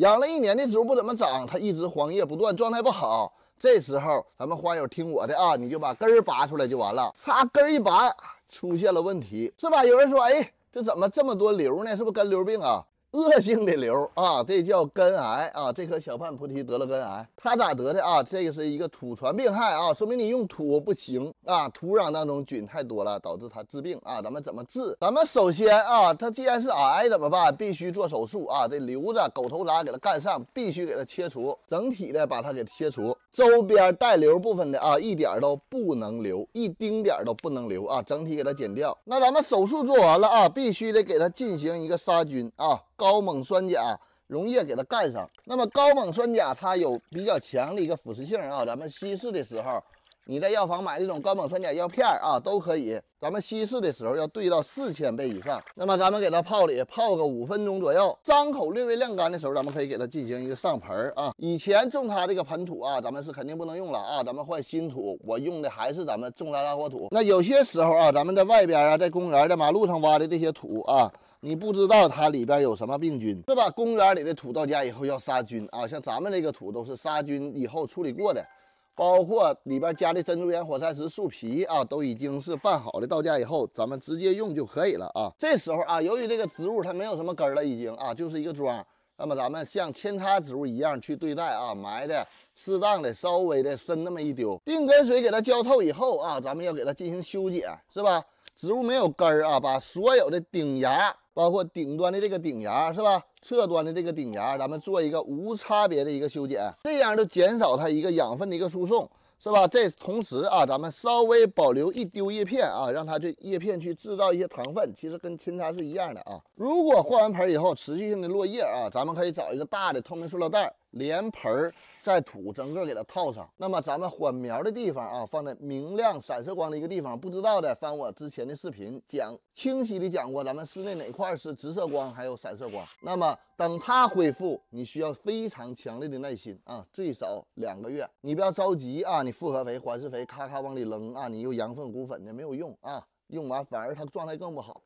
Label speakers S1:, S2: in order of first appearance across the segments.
S1: 养了一年的植物不怎么长，它一直黄叶不断，状态不好。这时候咱们花友听我的啊，你就把根儿拔出来就完了。咔根儿一拔，出现了问题，是吧？有人说，哎，这怎么这么多瘤呢？是不是根瘤病啊？恶性的瘤啊，这叫根癌啊！这棵小胖菩提得了根癌，它咋得的啊？这个是一个土传病害啊，说明你用土不行啊，土壤当中菌太多了，导致它治病啊。咱们怎么治？咱们首先啊，它既然是癌怎么办？必须做手术啊，这瘤子狗头铡给它干上，必须给它切除，整体的把它给切除，周边带瘤部分的啊，一点都不能留，一丁点都不能留啊，整体给它剪掉。那咱们手术做完了啊，必须得给它进行一个杀菌啊。高锰酸钾溶液给它盖上。那么高锰酸钾它有比较强的一个腐蚀性啊。咱们稀释的时候，你在药房买这种高锰酸钾药片啊，都可以。咱们稀释的时候要兑到四千倍以上。那么咱们给它泡里泡个五分钟左右，伤口略微晾干的时候，咱们可以给它进行一个上盆啊。以前种它这个盆土啊，咱们是肯定不能用了啊。咱们换新土，我用的还是咱们种它大火土。那有些时候啊，咱们在外边啊，在公园在马路上挖的这些土啊。你不知道它里边有什么病菌，是吧？公园里的土到家以后要杀菌啊，像咱们这个土都是杀菌以后处理过的，包括里边加的珍珠岩火山石树皮啊，都已经是拌好的，到家以后咱们直接用就可以了啊。这时候啊，由于这个植物它没有什么根了，已经啊就是一个桩，那么咱们像扦插植物一样去对待啊，埋的适当的稍微的深那么一丢，定根水给它浇透以后啊，咱们要给它进行修剪，是吧？植物没有根儿啊，把所有的顶芽。包括顶端的这个顶芽是吧？侧端的这个顶芽，咱们做一个无差别的一个修剪，这样就减少它一个养分的一个输送，是吧？这同时啊，咱们稍微保留一丢叶片啊，让它这叶片去制造一些糖分，其实跟扦插是一样的啊。如果换完盆以后持续性的落叶啊，咱们可以找一个大的透明塑料袋。连盆儿再土，整个给它套上。那么咱们缓苗的地方啊，放在明亮散射光的一个地方。不知道的翻我之前的视频，讲清晰的讲过，咱们室内哪块是直射光，还有散射光。那么等它恢复，你需要非常强烈的耐心啊，最少两个月。你不要着急啊，你复合肥、缓释肥咔咔往里扔啊，你又羊粪、骨粉的没有用啊，用完反而它状态更不好。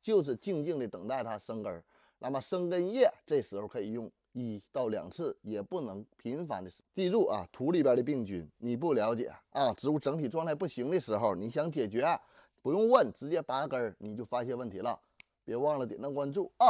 S1: 就是静静的等待它生根。那么生根液这时候可以用。一到两次也不能频繁的记住啊，土里边的病菌你不了解啊，植物整体状态不行的时候，你想解决，不用问，直接拔根儿你就发现问题了。别忘了点赞关注啊。